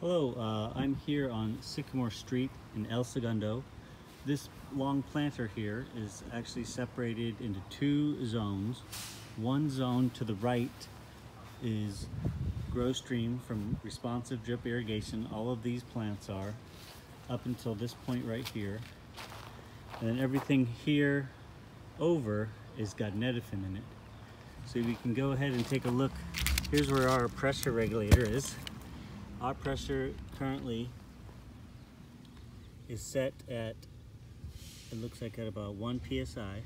Hello, uh, I'm here on Sycamore Street in El Segundo. This long planter here is actually separated into two zones. One zone to the right is GrowStream from responsive drip irrigation. All of these plants are up until this point right here. And then everything here over is got Netafim in it. So we can go ahead and take a look. Here's where our pressure regulator is. Our pressure currently is set at, it looks like at about 1 PSI.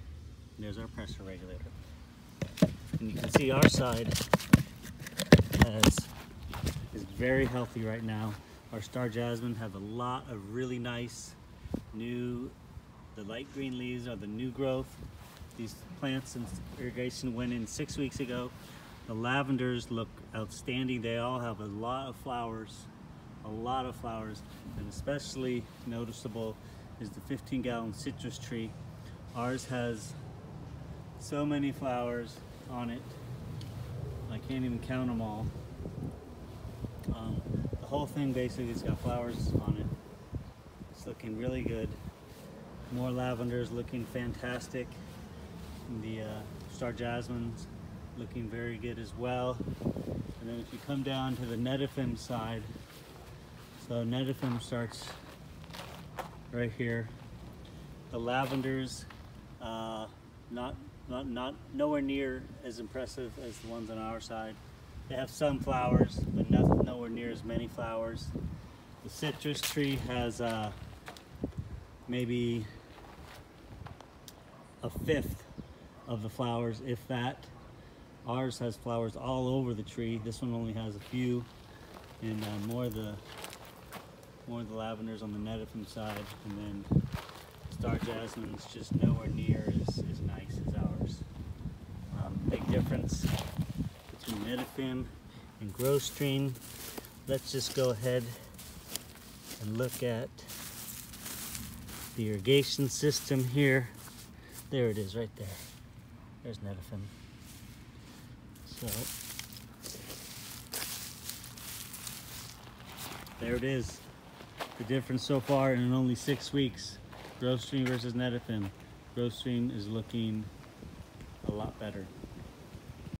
There's our pressure regulator. And you can see our side has, is very healthy right now. Our star jasmine have a lot of really nice new, the light green leaves are the new growth. These plants and irrigation went in six weeks ago. The lavenders look outstanding. They all have a lot of flowers, a lot of flowers, and especially noticeable is the 15 gallon citrus tree. Ours has so many flowers on it. I can't even count them all. Um, the whole thing basically has got flowers on it. It's looking really good. More lavenders looking fantastic. The uh, star jasmines looking very good as well. And then if you come down to the Netafim side, so Netafim starts right here. The lavenders, uh, not, not, not nowhere near as impressive as the ones on our side. They have some flowers, but nothing, nowhere near as many flowers. The citrus tree has uh, maybe a fifth of the flowers, if that. Ours has flowers all over the tree. This one only has a few, and uh, more of the more of the lavenders on the Netafim side, and then star jasmine is just nowhere near as, as nice as ours. Um, big difference between Netafim and GrowStream. Let's just go ahead and look at the irrigation system here. There it is right there. There's Netafim. There it is. The difference so far in only six weeks. GrowStream versus Netafim. GrowStream is looking a lot better.